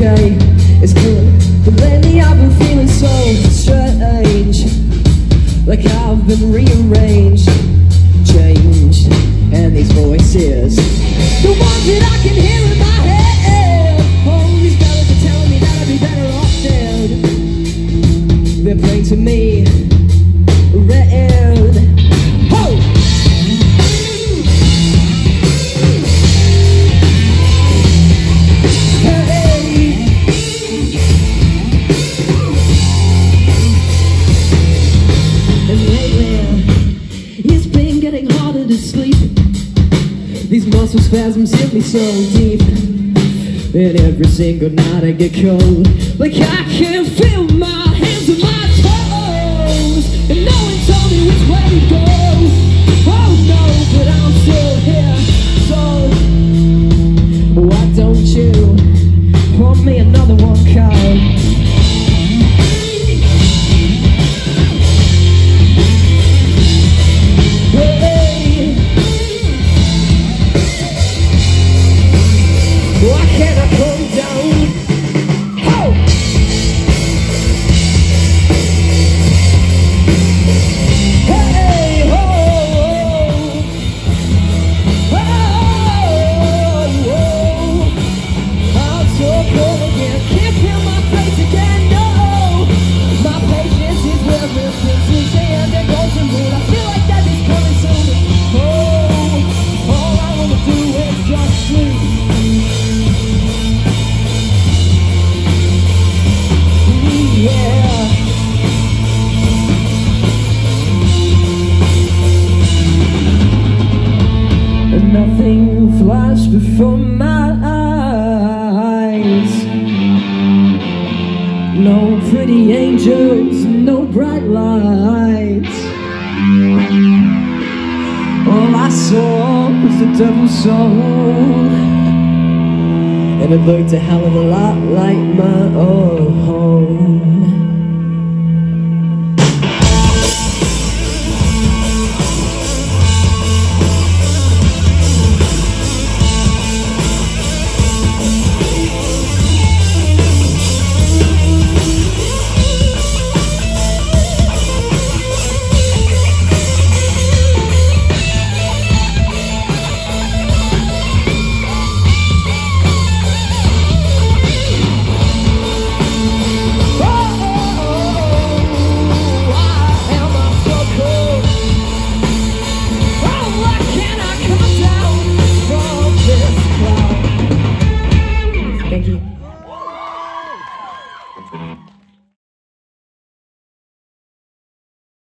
okay, it's good But lately I've been feeling so strange. Like I've been rearranged, And these voices The ones that I can hear my These muscle spasms hit me so deep. And every single night I get cold. Like I can't feel my And nothing flashed before my eyes. No pretty angels, no bright lights. All I saw was the devil's soul. And it looked a hell of a lot like my own home. Thank you.